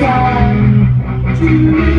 time to